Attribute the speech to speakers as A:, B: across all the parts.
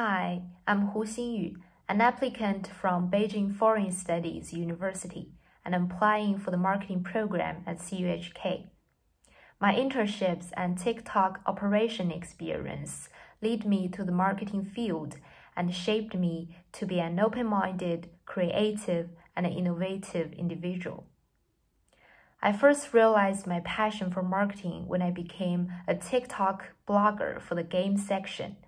A: Hi, I'm Hu Xinyu, an applicant from Beijing Foreign Studies University and I'm applying for the marketing program at CUHK. My internships and TikTok operation experience lead me to the marketing field and shaped me to be an open-minded, creative, and innovative individual. I first realized my passion for marketing when I became a TikTok blogger for the game section –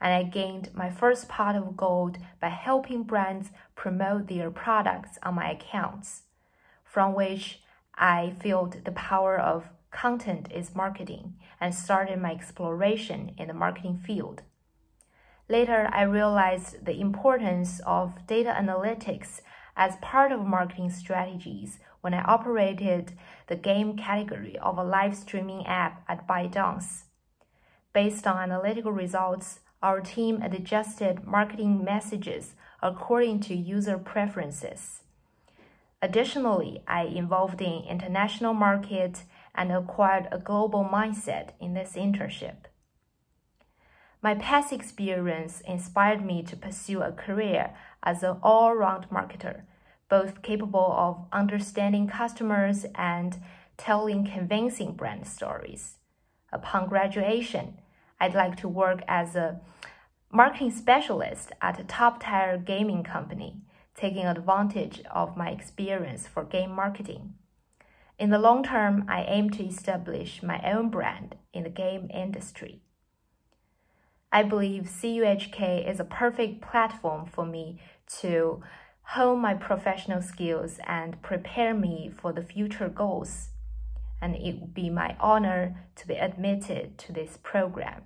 A: and I gained my first pot of gold by helping brands promote their products on my accounts, from which I felt the power of content is marketing and started my exploration in the marketing field. Later, I realized the importance of data analytics as part of marketing strategies when I operated the game category of a live streaming app at ByteDance. Based on analytical results, our team adjusted marketing messages according to user preferences. Additionally, I involved in international market and acquired a global mindset in this internship. My past experience inspired me to pursue a career as an all-round marketer, both capable of understanding customers and telling convincing brand stories. Upon graduation, I'd like to work as a marketing specialist at a top tier gaming company, taking advantage of my experience for game marketing. In the long term, I aim to establish my own brand in the game industry. I believe CUHK is a perfect platform for me to hone my professional skills and prepare me for the future goals and it would be my honor to be admitted to this program.